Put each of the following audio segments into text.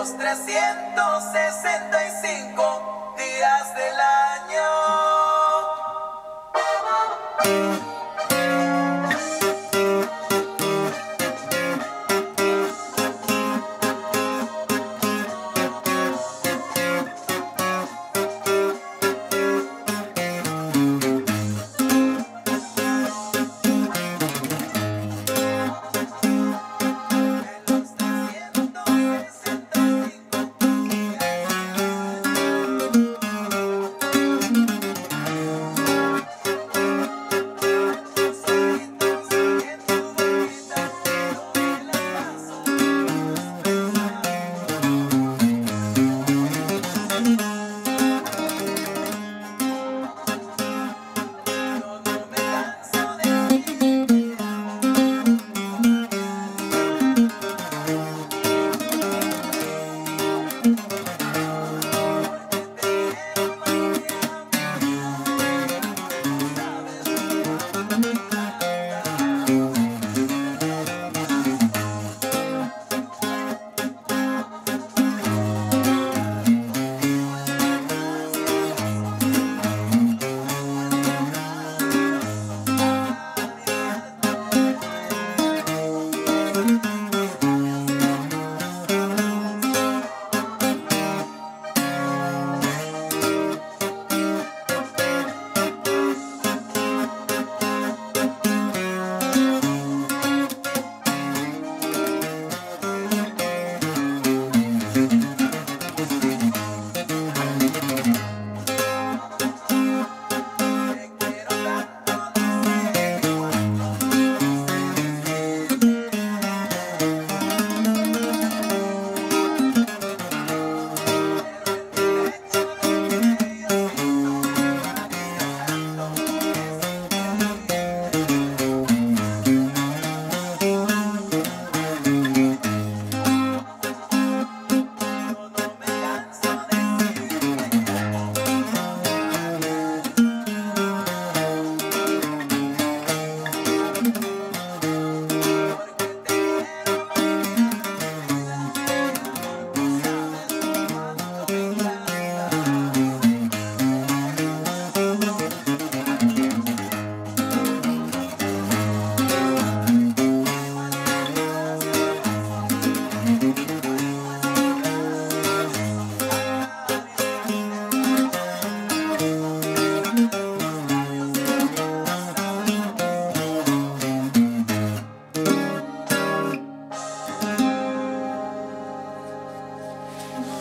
los 365 días del año.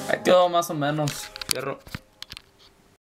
Ahí quedó más o menos. Fierro.